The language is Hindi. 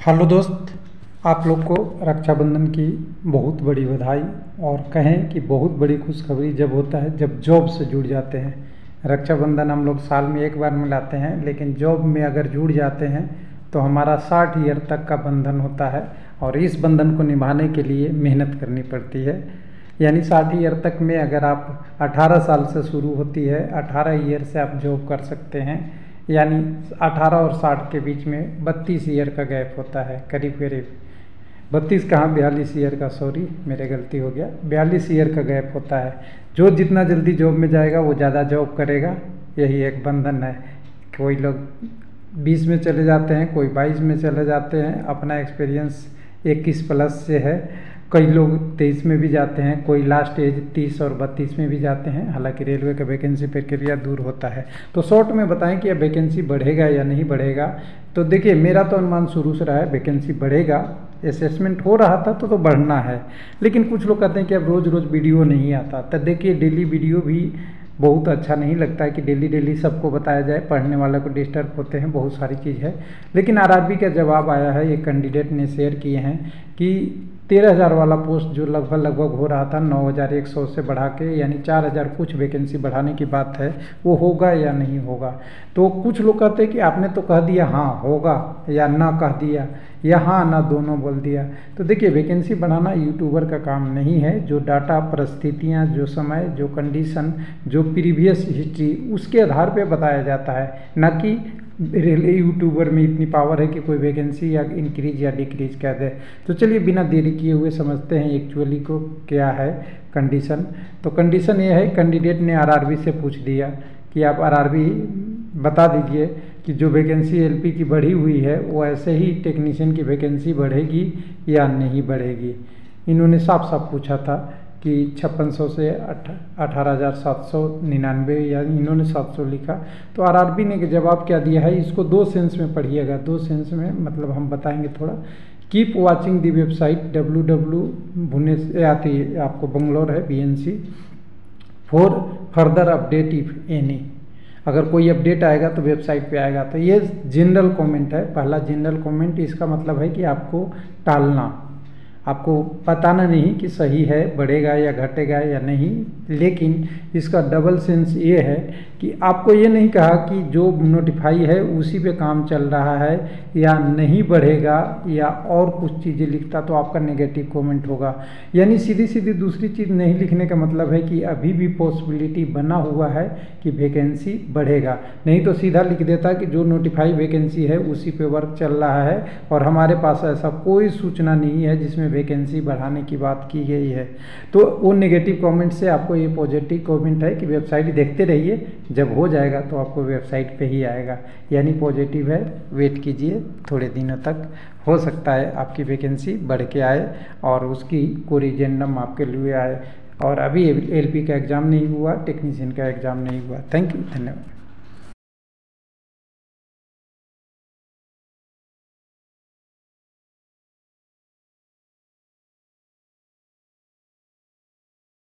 हेलो दोस्त, आप लोग को रक्षाबंधन की बहुत बड़ी बधाई और कहें कि बहुत बड़ी खुशखबरी जब होता है, जब जॉब से जुड़ जाते हैं। रक्षाबंधन हम लोग साल में एक बार मिलाते हैं, लेकिन जॉब में अगर जुड़ जाते हैं तो हमारा साठ ईयर तक का बंधन होता है और इस बंधन को निभाने के लिए मेहनत करनी पड़ती है। यानी साठ ईयर तक में अगर आप 18 साल से शुरू होती है 18 ईयर से आप जॉब कर सकते हैं। यानी 18 और 60 के बीच में 32 ईयर का गैप होता है, करीब करीब। बत्तीस कहाँ, बयालीस ईयर का सॉरी मेरे गलती हो गया। बयालीस ईयर का गैप होता है। जो जितना जल्दी जॉब में जाएगा, वो ज़्यादा जॉब करेगा। यही एक बंधन है। कोई लोग बीस में चले जाते हैं, कोई बाईस में चले जाते हैं। अपना एक्सपीरियंस इक्कीस प्लस से है। कई लोग तेईस में भी जाते हैं, कोई लास्ट एज तीस और बत्तीस में भी जाते हैं, हालाँकि रेलवे का वैकेंसी प्रक्रिया दूर होता है। तो शॉर्ट में बताएँ कि अब वैकेंसी बढ़ेगा या नहीं बढ़ेगा? तो देखिए, मेरा तो अनुमान शुरू से रहा है वैकेंसी बढ़ेगा। असेसमेंट हो रहा था तो तो बढ़ना है। लेकिन कुछ लोग कहते हैं कि अब रोज़ रोज़ वीडियो नहीं आता। तो देखिए डेली वीडियो भी बहुत अच्छा नहीं लगता है कि डेली डेली सबको बताया जाए। पढ़ने वाला को डिस्टर्ब होते हैं, बहुत सारी चीज़ है। लेकिन आर का जवाब आया है, एक कैंडिडेट ने शेयर किए हैं कि तेरह हज़ार वाला पोस्ट जो लगभग लगभग हो रहा था, नौ हज़ार एक सौ से बढ़ा के, यानी चार हज़ार कुछ वैकेंसी बढ़ाने की बात है, वो होगा या नहीं होगा? तो कुछ लोग कहते हैं कि आपने तो कह दिया हाँ होगा, या ना कह दिया, या हाँ ना दोनों बोल दिया। तो देखिए वैकेंसी बढ़ाना यूट्यूबर का काम नहीं है। जो डाटा परिस्थितियाँ, जो समय, जो कंडीशन जो प्रीवियस हिस्ट्री उसके आधार पर बताया जाता है। न कि रेलवे यूट्यूबर में इतनी पावर है कि कोई वैकेंसी या इंक्रीज या डिक्रीज कह दे। तो चलिए बिना देरी किए हुए समझते हैं एक्चुअली को क्या है कंडीशन तो कंडीशन ये है कैंडिडेट ने आरआरबी से पूछ दिया कि आप आरआरबी बता दीजिए कि जो वैकेंसी एलपी की बढ़ी हुई है, वो ऐसे ही टेक्नीशियन की वैकेंसी बढ़ेगी या नहीं बढ़ेगी। इन्होंने साफ़ साफ़ पूछा था कि छप्पन सौ से अठारह हज़ार सात सौ निन्यानवे या इन्होंने सात सौ लिखा। तो आरआरबी ने जवाब क्या दिया है? इसको दो सेंस में पढ़िएगा। दो सेंस में मतलब हम बताएँगे थोड़ा। Keep watching the website W W Bhuvnesh आती आपको बंगलोर है B N C for further update if any अगर कोई अपडेट आएगा तो वेबसाइट पे आएगा। तो ये जनरल कमेंट है। पहला जनरल कमेंट इसका मतलब है कि आपको टालना। आपको बताना नहीं कि सही है, बढ़ेगा या घटेगा या नहीं, लेकिन इसका डबल सेंस ये है कि आपको ये नहीं कहा कि जो नोटिफाई है, उसी पे काम चल रहा है या नहीं बढ़ेगा या और कुछ चीज़ें लिखता तो आपका नेगेटिव कमेंट होगा। यानी सीधी सीधी दूसरी चीज़ नहीं लिखने का मतलब है कि अभी भी पॉसिबिलिटी बना हुआ है कि वैकेंसी बढ़ेगा। नहीं तो सीधा लिख देता कि जो नोटिफाई वैकेंसी है, उसी पे वर्क चल रहा है और हमारे पास ऐसा कोई सूचना नहीं है जिसमें वैकेंसी बढ़ाने की बात की गई है। तो वो नेगेटिव कमेंट से आपको ये पॉजिटिव कमेंट है कि वेबसाइट देखते रहिए। जब हो जाएगा तो आपको वेबसाइट पे ही आएगा। यानी पॉजिटिव है वेट कीजिए, थोड़े दिनों तक हो सकता है आपकी वैकेंसी बढ़ के आए और उसकी कोरिजेंडम आपके लिए आए। और अभी एल का एग्ज़ाम नहीं हुआ टेक्नीशियन का एग्ज़ाम नहीं हुआ। थैंक यू धन्यवाद।